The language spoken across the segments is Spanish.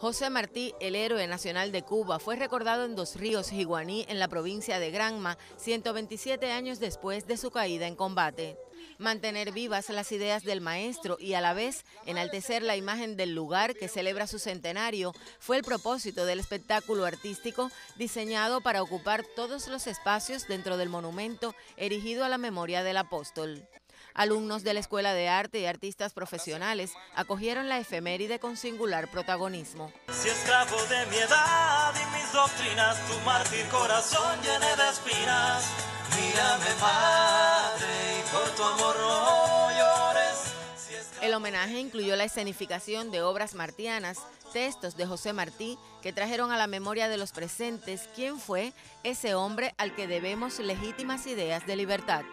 José Martí, el héroe nacional de Cuba, fue recordado en Dos Ríos, Jiguaní, en la provincia de Granma, 127 años después de su caída en combate. Mantener vivas las ideas del maestro y a la vez enaltecer la imagen del lugar que celebra su centenario fue el propósito del espectáculo artístico diseñado para ocupar todos los espacios dentro del monumento erigido a la memoria del apóstol. Alumnos de la Escuela de Arte y artistas profesionales acogieron la efeméride con singular protagonismo. Si esclavo de mi edad y mis doctrinas, tu mártir corazón llene de espinas, mírame y por tu amor no llores. El homenaje incluyó la escenificación de obras martianas, textos de José Martí que trajeron a la memoria de los presentes quién fue ese hombre al que debemos legítimas ideas de libertad.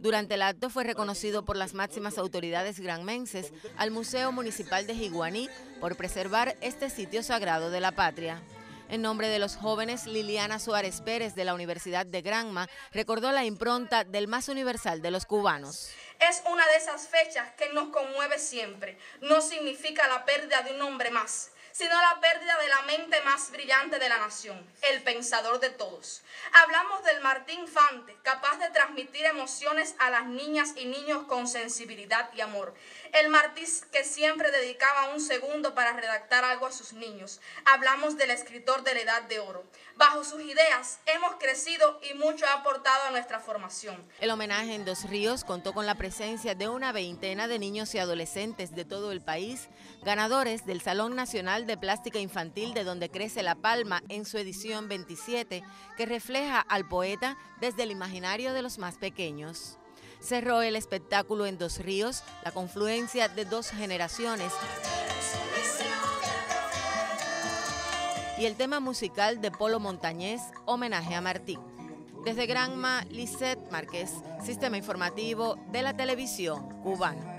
Durante el acto fue reconocido por las máximas autoridades granmenses al Museo Municipal de Jiguaní por preservar este sitio sagrado de la patria. En nombre de los jóvenes, Liliana Suárez Pérez de la Universidad de Granma recordó la impronta del más universal de los cubanos. Es una de esas fechas que nos conmueve siempre. No significa la pérdida de un hombre más, sino la pérdida de la mente más brillante de la nación, el pensador de todos. Hablamos del Martín Infante, capaz de transmitir emociones a las niñas y niños con sensibilidad y amor. El Martín que siempre dedicaba un segundo para redactar algo a sus niños. Hablamos del escritor de la Edad de Oro. Bajo sus ideas hemos crecido y mucho ha aportado a nuestra formación. El homenaje en Dos Ríos contó con la presencia de una veintena de niños y adolescentes de todo el país, ganadores del Salón Nacional de Plástica Infantil de donde crece la palma en su edición 27, que refleja al poeta desde el imaginario de los más pequeños. Cerró el espectáculo en Dos Ríos, la confluencia de dos generaciones y el tema musical de Polo Montañés, homenaje a Martí. Desde Granma, Lisette Márquez, Sistema Informativo de la Televisión Cubana.